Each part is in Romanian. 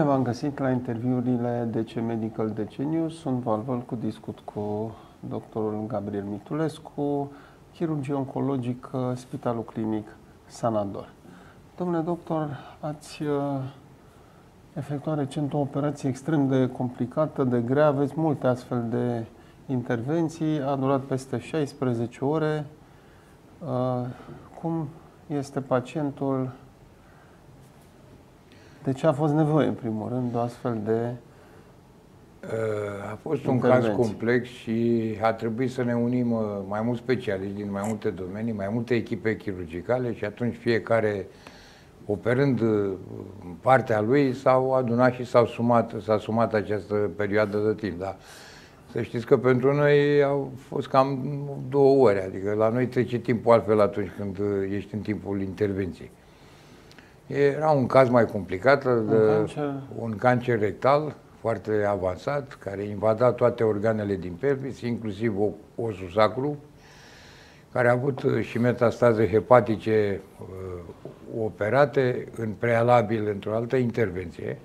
Bine v-am găsit la interviurile DC Medical DC News. Sunt Valvăl cu discut cu doctorul Gabriel Mitulescu, chirurgie oncologică, Spitalul Clinic Sanador. Domnule doctor, ați uh, efectuat recent o operație extrem de complicată, de grea, aveți multe astfel de intervenții, a durat peste 16 ore. Uh, cum este pacientul? De ce a fost nevoie, în primul rând, de o astfel de uh, a fost un caz complex și a trebuit să ne unim uh, mai mulți specialiști din mai multe domenii, mai multe echipe chirurgicale și atunci fiecare operând partea lui s-au adunat și s-au sumat, s-a sumat această perioadă de timp. Da. Să știți că pentru noi au fost cam două ore, adică la noi trece timpul altfel atunci când ești în timpul intervenției. Era un caz mai complicat, un, de, cancer. un cancer rectal foarte avansat, care invada toate organele din pelvis, inclusiv osul sacru, care a avut și metastaze hepatice uh, operate în prealabil într-o altă intervenție.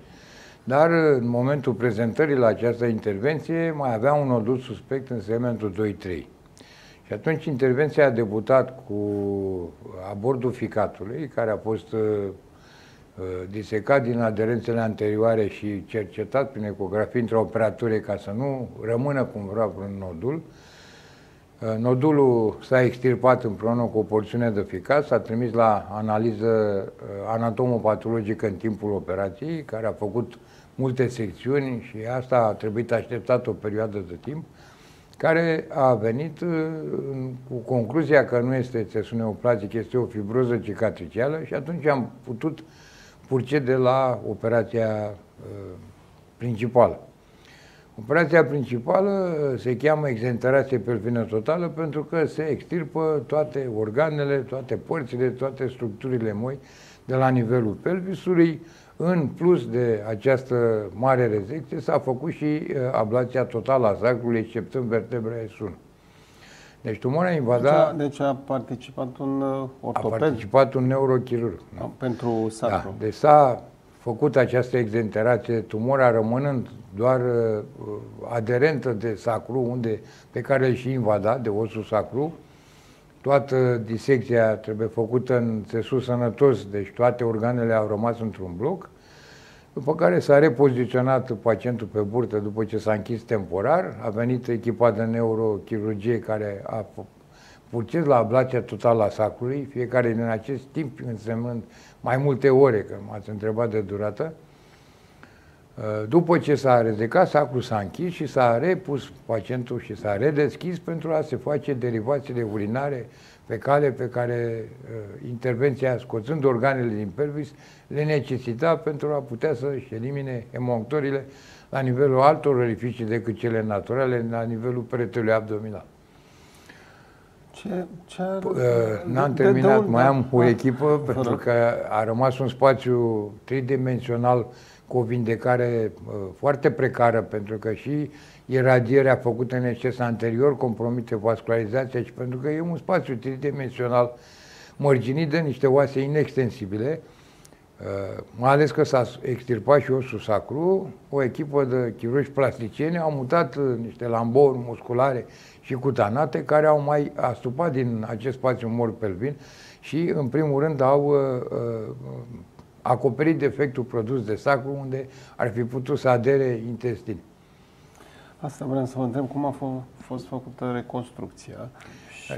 Dar în momentul prezentării la această intervenție mai avea un nodul suspect în segmentul 2-3. Și atunci intervenția a debutat cu abordul ficatului, care a fost uh, uh, disecat din aderențele anterioare și cercetat prin ecografie intraoperature ca să nu rămână cumva vreun nodul. Uh, nodulul s-a extirpat împreună cu o porțiune de ficat, s-a trimis la analiză uh, anatomopatologică în timpul operației, care a făcut multe secțiuni și asta a trebuit așteptat o perioadă de timp, care a venit uh, cu concluzia că nu este țesul neoplazic, este o fibroză cicatricială și atunci am putut purcede la operația principală. Operația principală se cheamă exenterație pelvină totală pentru că se extirpă toate organele, toate părțile, toate structurile moi de la nivelul pelvisului. În plus de această mare rezecție s-a făcut și uh, ablația totală a sacrului, exceptând vertebra S1. Deci tumora invada... Deci a, deci a participat un ortoped? A participat un neurochirurg. Da, pentru sacru. Da, deci s-a făcut această exenterație, tumora rămânând doar uh, aderentă de sacru, unde, pe care îl și invada, de osul sacru. Toată disecția trebuie făcută în țesul sănătos, deci toate organele au rămas într-un bloc, după care s-a repoziționat pacientul pe burtă după ce s-a închis temporar, a venit echipa de neurochirurgie care a purces la ablația totală a sacrului, fiecare din acest timp însemnând mai multe ore, că m-ați întrebat de durată, Uh, după ce s-a rezecat, sacrul s-a închis și s-a repus pacientul și s-a redeschis pentru a se face derivațiile urinare pe cale pe care uh, intervenția, scoțând organele din pelvis, le necesita pentru a putea să-și elimine hemonctorile la nivelul altor orificii decât cele naturale, la nivelul peretelui abdominal. Ce, ce uh, N-am terminat, de, de mai am o echipă, pentru că a rămas un spațiu tridimensional cu o vindecare uh, foarte precară, pentru că și iradierea făcută în exces anterior compromite vascularizația și pentru că e un spațiu tridimensional mărginit de niște oase inextensibile, uh, mai ales că s-a extirpat și osul sacru, o echipă de chirurgi plasticieni au mutat uh, niște lambouri musculare și cutanate care au mai astupat din acest spațiu mor pelvin și, în primul rând, au uh, acoperit defectul produs de sacru unde ar fi putut să adere intestin. Asta vreau să vă întreb, cum a fost făcută reconstrucția? Și...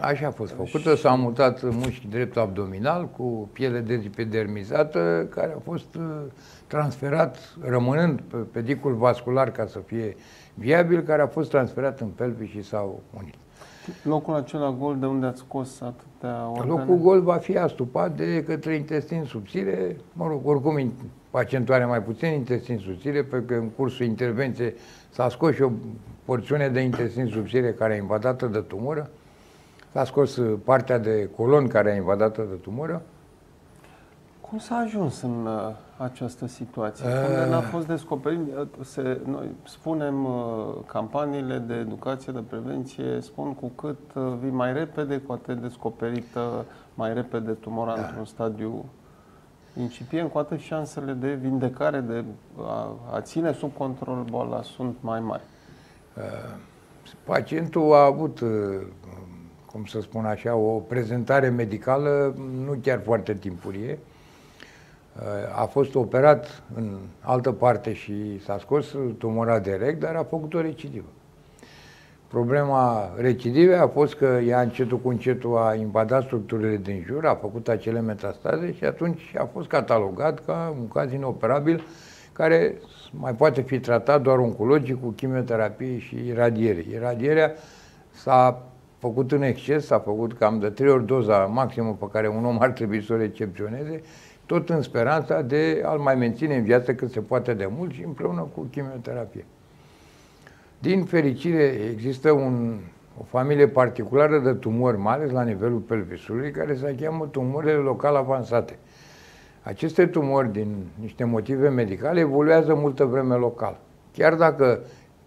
Așa a fost făcută, s-a mutat mușchi drept abdominal cu piele dezipidermizată, care a fost uh, transferat, rămânând pe pedicul vascular ca să fie viabil, care a fost transferat în pelvis și s-au unit. Locul acela gol de unde ați scos atâtea organe? Locul gol va fi astupat de către intestin subțire, mă rog, oricum pacientul are mai puțin intestin subțire, pentru că în cursul intervenției s-a scos și o porțiune de intestin subțire care a invadată de tumoră, s-a scos partea de colon care a invadată de tumoră, cum s-a ajuns în uh, această situație? Cum n-a fost descoperit? Uh, se, noi spunem, uh, campaniile de educație, de prevenție, spun cu cât uh, vii mai repede, cu atât descoperită mai repede tumora da. într-un stadiu incipient, cu atât șansele de vindecare, de a, a ține sub control boala sunt mai mari. Uh, pacientul a avut, uh, cum să spun așa, o prezentare medicală nu chiar foarte timpurie. Uh, a fost operat în altă parte și s-a scos tumora de rec, dar a făcut o recidivă. Problema recidivei a fost că ea încetul cu încetul a invadat structurile din jur, a făcut acele metastaze și atunci a fost catalogat ca un caz inoperabil care mai poate fi tratat doar oncologic cu chimioterapie și iradiere. Iradierea s-a făcut în exces, s-a făcut cam de trei ori doza maximă pe care un om ar trebui să o recepționeze, tot în speranța de a-l mai menține în viață cât se poate de mult și împreună cu chimioterapie. Din fericire, există un, o familie particulară de tumori, mari la nivelul pelvisului, care se cheamă tumorile local avansate. Aceste tumori, din niște motive medicale, evoluează multă vreme local. Chiar dacă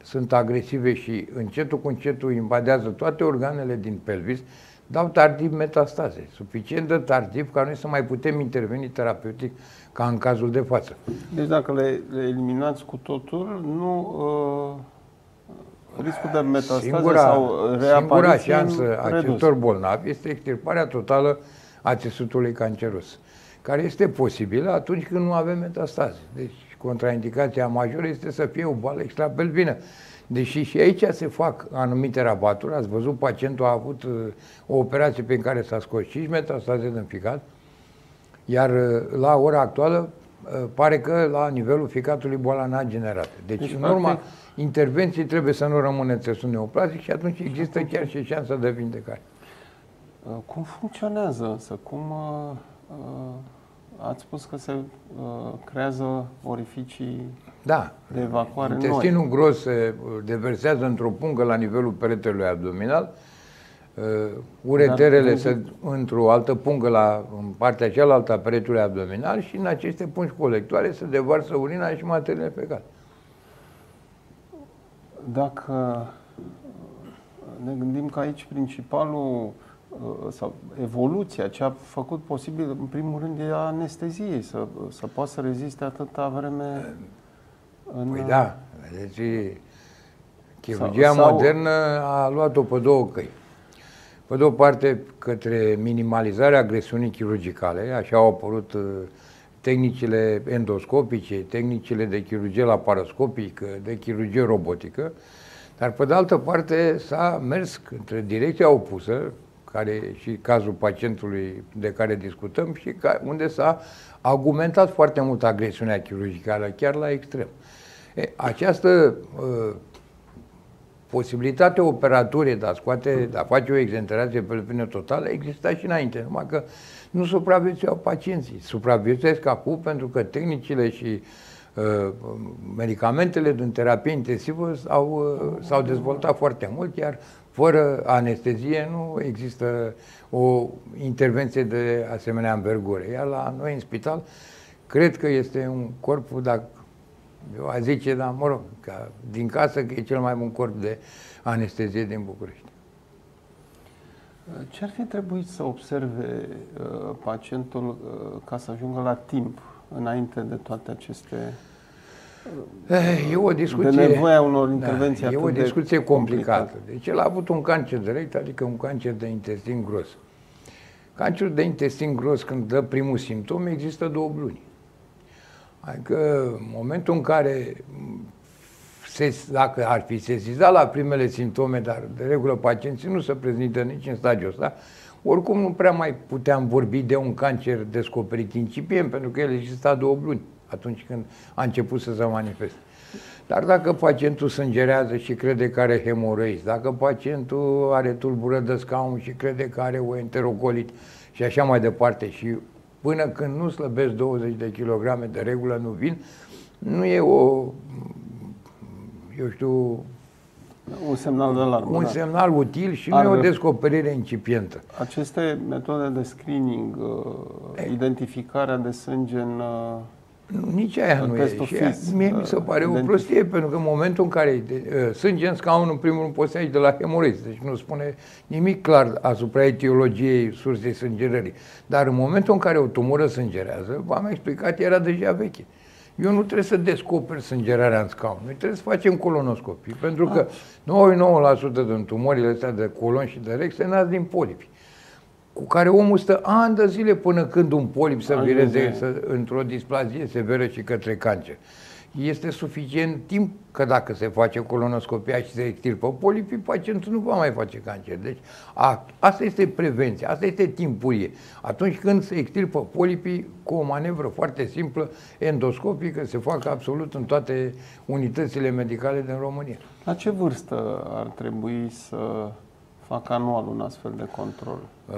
sunt agresive și încetul cu încetul invadează toate organele din pelvis, dau tardiv metastaze, suficient de tardiv ca noi să mai putem interveni terapeutic ca în cazul de față. Deci dacă le, le eliminați cu totul, nu uh riscul de metastaze singura, sau Singura șansă a acestor bolnavi este extirparea totală a țesutului canceros, care este posibilă atunci când nu avem metastaze. Deci contraindicația majoră este să fie o boală extrapelvină. Deși și aici se fac anumite rabaturi, ați văzut, pacientul a avut uh, o operație prin care s-a scos 5 metastaze din ficat, iar uh, la ora actuală uh, pare că la nivelul ficatului boala n-a generat. Deci, deci în urma, practic intervenții trebuie să nu rămână țesut neoplazic și atunci există chiar și șansa de vindecare. Uh, cum funcționează însă? Cum uh, uh, ați spus că se uh, creează orificii da. de evacuare Intestinul noi? gros se deversează într-o pungă la nivelul peretelui abdominal, uh, ureterele se într-o altă pungă la, în partea cealaltă a peretului abdominal și în aceste pungi colectoare se devarsă urina și materiile fecale dacă ne gândim că aici principalul uh, sau evoluția, ce a făcut posibil, în primul rând, e anesteziei, să, să poată să reziste atâta vreme în... Păi da, deci chirurgia sau, modernă a luat-o pe două căi. Pe de o parte, către minimalizarea agresiunii chirurgicale, așa au apărut uh, tehnicile endoscopice, tehnicile de chirurgie laparoscopică, de chirurgie robotică, dar pe de altă parte s-a mers între direcția opusă, care și cazul pacientului de care discutăm și ca, unde s-a argumentat foarte mult agresiunea chirurgicală, chiar la extrem. E, această uh, posibilitate operatorie de a scoate, de a face o exenterație pelvină totală exista și înainte, numai că nu supraviețuiau pacienții. Supraviețuiesc acum pentru că tehnicile și uh, medicamentele din terapie intensivă s-au, uh, s-au dezvoltat foarte mult, iar fără anestezie nu există o intervenție de asemenea învergură. Iar la noi în spital, cred că este un corp, dacă eu aș zice, dar mă rog, ca din casă că e cel mai bun corp de anestezie din București. Ce ar fi trebuit să observe uh, pacientul uh, ca să ajungă la timp înainte de toate aceste uh, E o discuție, de nevoia unor da, intervenții da, E o discuție de complicată. complicată. Deci el a avut un cancer direct, adică un cancer de intestin gros. Cancerul de intestin gros, când dă primul simptom, există două luni. Adică în momentul în care se, dacă ar fi sesizat la primele simptome, dar de regulă pacienții nu se prezintă nici în stadiul ăsta, oricum nu prea mai puteam vorbi de un cancer descoperit incipient, pentru că el exista două luni atunci când a început să se manifeste. Dar dacă pacientul sângerează și crede că are hemoroizi, dacă pacientul are tulbură de scaun și crede că are o enterocolit și așa mai departe și până când nu slăbesc 20 de kilograme de regulă nu vin, nu e o eu știu, un semnal de alarmă. Un da. semnal util și Ar, nu e o descoperire incipientă. Aceste metode de screening, uh, identificarea de sânge în uh, Nu, nici aia nu e. Și aia, mie mi se pare o prostie, pentru că în momentul în care uh, sânge în scaun, în primul rând poți să de la hemoroizi. Deci nu spune nimic clar asupra etiologiei sursei sângerării. Dar în momentul în care o tumoră sângerează, v-am explicat, era deja veche. Eu nu trebuie să descoper sângerarea în scaun. Noi trebuie să facem colonoscopii, pentru că 99% din tumorile astea de colon și de rex se nasc din polipi cu care omul stă ani de zile până când un polip să vireze să, într-o displazie severă și către cancer. Este suficient timp că dacă se face colonoscopia și se extirpă polipii, pacientul nu va mai face cancer. Deci a, asta este prevenția, asta este timpurie. Atunci când se extirpă polipii cu o manevră foarte simplă, endoscopică, se fac absolut în toate unitățile medicale din România. La ce vârstă ar trebui să fac anual un astfel de control? Uh,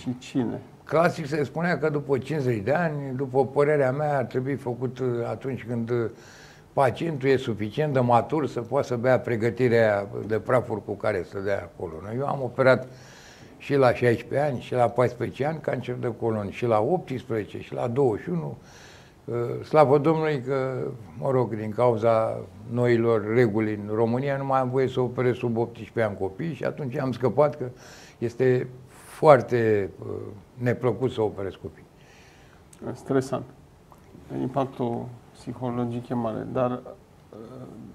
și cine? Clasic se spunea că după 50 de ani, după părerea mea, ar trebui făcut uh, atunci când uh, pacientul e suficient de matur să poată să bea pregătirea de prafuri cu care să dea acolo. Eu am operat și la 16 ani, și la 14 ani cancer de colon, și la 18, și la 21. Slavă Domnului că, mă rog, din cauza noilor reguli în România, nu mai am voie să operez sub 18 ani copii și atunci am scăpat că este foarte uh, neplăcut să operez copii. Stresant. Impactul psihologic e mare, dar uh,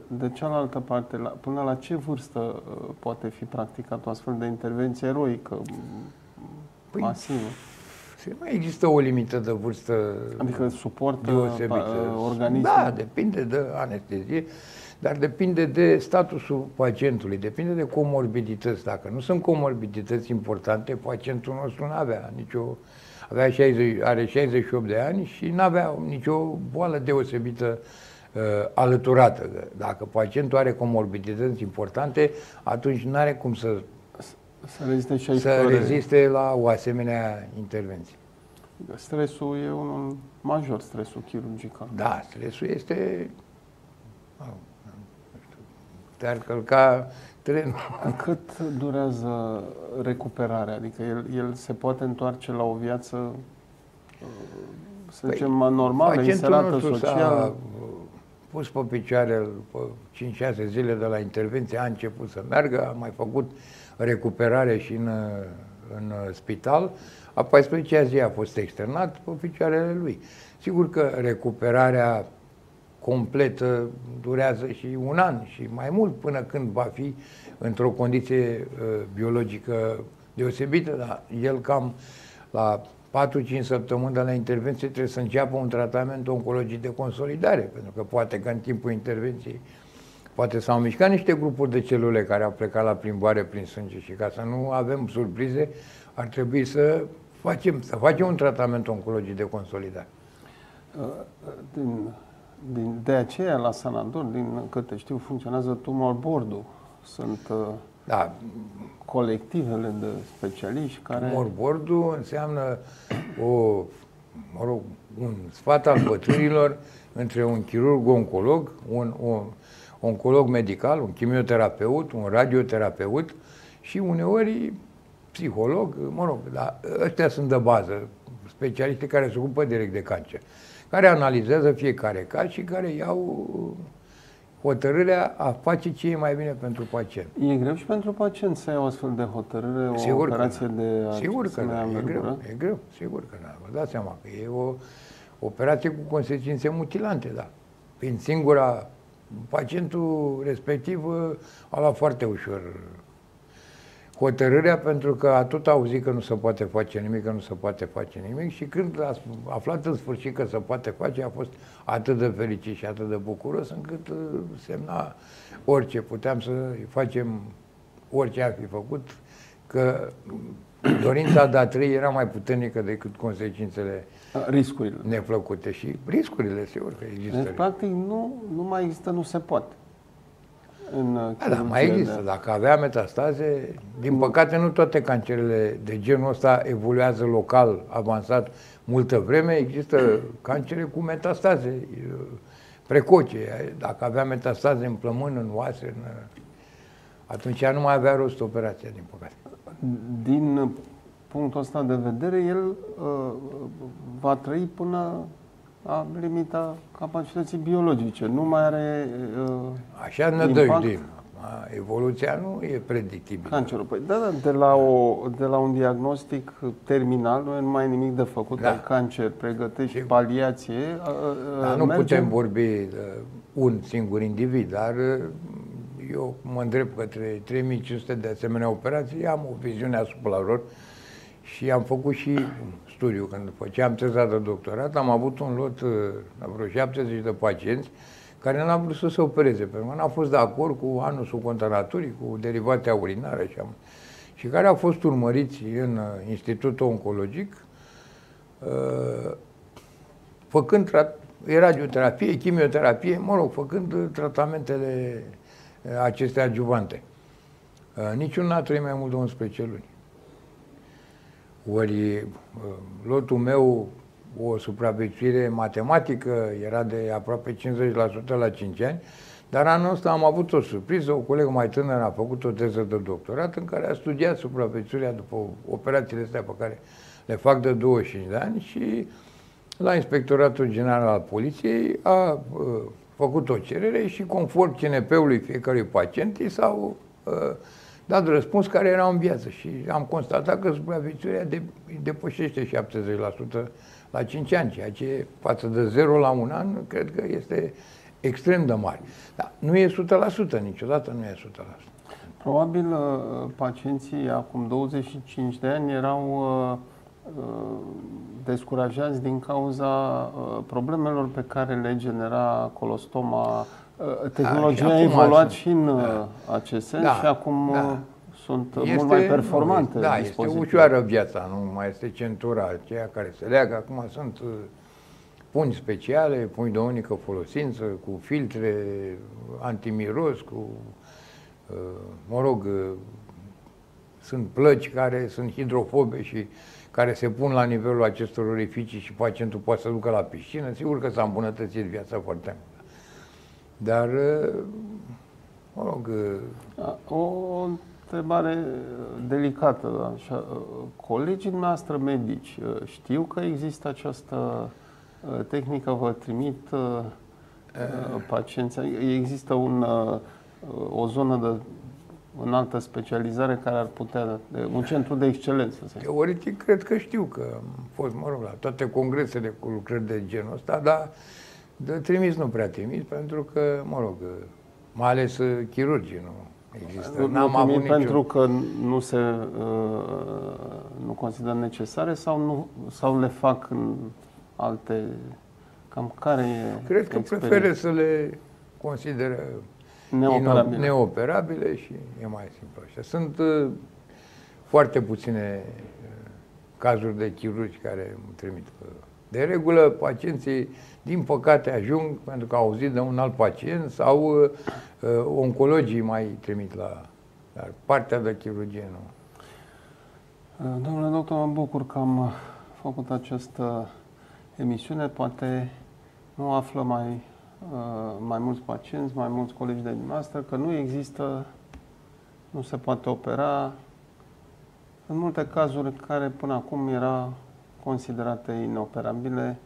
de cealaltă parte, la, până la ce vârstă uh, poate fi practicat o astfel de intervenție eroică, păi, masivă? Nu există o limită de vârstă Adică suportă deosebită. organismul? Da, depinde de anestezie, dar depinde de statusul pacientului, depinde de comorbidități. Dacă nu sunt comorbidități importante, pacientul nostru nu avea nicio... Avea 60, are 68 de ani și nu avea nicio boală deosebită uh, alăturată. Dacă pacientul are comorbidități importante, atunci nu are cum să să reziste și să reziste la o asemenea intervenție. Stresul e unul major, stresul chirurgical. Da, stresul este... Te-ar călca trenul. Cât durează recuperarea? Adică el, el se poate întoarce la o viață, să păi, zicem, normală, inserată social? pus pe picioare 5-6 zile de la intervenție, a început să meargă, a mai făcut recuperare și în, în spital. A 14-a zi a fost externat pe picioarele lui. Sigur că recuperarea completă durează și un an și mai mult până când va fi într-o condiție uh, biologică deosebită, dar el cam la 4-5 săptămâni de la intervenție trebuie să înceapă un tratament oncologic de consolidare, pentru că poate că în timpul intervenției Poate s-au mișcat niște grupuri de celule care au plecat la plimbare prin sânge și ca să nu avem surprize, ar trebui să facem, să facem un tratament oncologic de consolidare. Uh, din, din, de aceea, la Sanador, din câte știu, funcționează tumor board Sunt uh, da. colectivele de specialiști care... Tumor board înseamnă o, mă rog, un sfat al bătrânilor între un chirurg oncolog, un, un oncolog medical, un chimioterapeut, un radioterapeut și uneori psiholog, mă rog, dar ăștia sunt de bază, specialiști care se ocupă direct de cancer, care analizează fiecare caz și care iau hotărârea a face ce e mai bine pentru pacient. E greu și pentru pacient să ia o astfel de hotărâre, o sigur operație că de Sigur că da, e greu, e greu, sigur că da. Vă dați seama că e o operație cu consecințe mutilante, da. Prin singura pacientul respectiv uh, a luat foarte ușor hotărârea pentru că a tot auzit că nu se poate face nimic, că nu se poate face nimic și când a aflat în sfârșit că se poate face, a fost atât de fericit și atât de bucuros încât uh, semna orice. Puteam să facem orice ar fi făcut, că dorința de a trăi era mai puternică decât consecințele riscurile neplăcute și riscurile, sigur că există. Deci, practic, nu, nu mai există, nu se poate. În da, da, mai există. De... Dacă avea metastaze, din păcate nu toate cancerele de genul ăsta evoluează local, avansat, multă vreme. Există cancere cu metastaze precoce. Dacă avea metastaze în plămân, în oase, în... atunci nu mai avea rost operația, din păcate. Din punctul ăsta de vedere, el uh, va trăi până la limita capacității biologice. Nu mai are uh, Așa ne dăjdim. Evoluția nu e predictibilă. Cancerul. Păi, da, da, de la, o, de la un diagnostic terminal nu e mai nimic de făcut. Da. Ai cancer, pregătești și paliație. Da, nu mergem... putem vorbi uh, un singur individ, dar uh, eu mă îndrept către 3500 de asemenea operații, am o viziune asupra lor și am făcut și studiu. Când făceam teza de doctorat, am avut un lot, uh, vreo 70 de pacienți, care n-a vrut să se opereze, pentru că n-a fost de acord cu anusul contranaturii, cu derivația urinare și, am, și care au fost urmăriți în uh, Institutul Oncologic, uh, făcând radioterapie, chimioterapie, mă rog, făcând tratamentele acestea adjuvante. Niciun n-a trăit mai mult de 11 luni. Ori lotul meu, o supraviețuire matematică, era de aproape 50% la 5 ani, dar anul ăsta am avut o surpriză, o colegă mai tânără a făcut o teză de doctorat în care a studiat supraviețuirea după operațiile astea pe care le fac de 25 de ani și la Inspectoratul General al Poliției a uh, făcut o cerere și conform CNP-ului fiecărui pacient i s-au uh, dat răspuns care era în viață și am constatat că supraviețuirea de, depășește 70% la 5 ani, ceea ce față de 0 la un an, cred că este extrem de mare. Dar nu e 100%, niciodată nu e 100%. Probabil uh, pacienții acum 25 de ani erau uh, uh, descurajați din cauza problemelor pe care le genera colostoma Tehnologia a evoluat și în da. acest sens da. și acum da. sunt este, mult mai performante. Da, este ușoară viața, nu mai este centura aceea care se leagă. Acum sunt puni speciale, puni de unică folosință, cu filtre antimiros, cu, mă rog, sunt plăci care sunt hidrofobe și care se pun la nivelul acestor orificii și pacientul poate să ducă la piscină. Sigur că s-a îmbunătățit viața foarte mult. Dar, uh, mă rog... Uh, o întrebare delicată. Așa. Uh, colegii noastre medici știu că există această tehnică, vă trimit pacienții. Există un, o zonă de înaltă specializare care ar putea, un centru de excelență. Să Teoretic, cred că știu că am fost, mă rog, la toate congresele cu lucrări de genul ăsta, dar de trimis nu prea trimis, pentru că, mă rog, mai ales uh, chirurgii nu există. N-am avut niciun... pentru că nu se uh, nu consideră necesare sau, nu, sau le fac în alte... Cam care e Cred că preferă să le consideră neoperabile. neoperabile și e mai simplu așa. Sunt uh, foarte puține uh, cazuri de chirurgi care îmi trimit. De regulă, pacienții din păcate ajung pentru că au auzit de un alt pacient sau uh, uh, oncologii mai trimit la... Dar partea de chirurgie nu. Uh, domnule doctor, mă bucur că am uh, făcut această emisiune. Poate nu află mai, uh, mai mulți pacienți, mai mulți colegi de dumneavoastră, că nu există, nu se poate opera în multe cazuri care până acum era considerate inoperabile,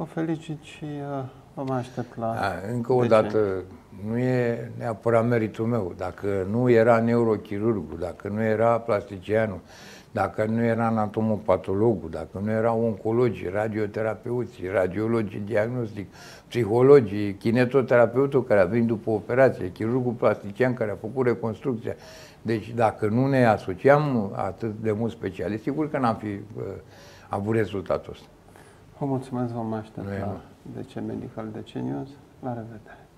Vă felicit și uh, vă mai aștept la... A, încă o dată, nu e neapărat meritul meu. Dacă nu era neurochirurgul, dacă nu era plasticianul, dacă nu era anatomopatologul, dacă nu erau oncologii, radioterapeuții, radiologii diagnostic, psihologii, kinetoterapeutul care a venit după operație, chirurgul plastician care a făcut reconstrucția. Deci dacă nu ne asociam atât de mulți specialiști, sigur că n-am fi uh, avut rezultatul ăsta. Vă mulțumesc, vă mai aștept la DC Medical DC News. La revedere!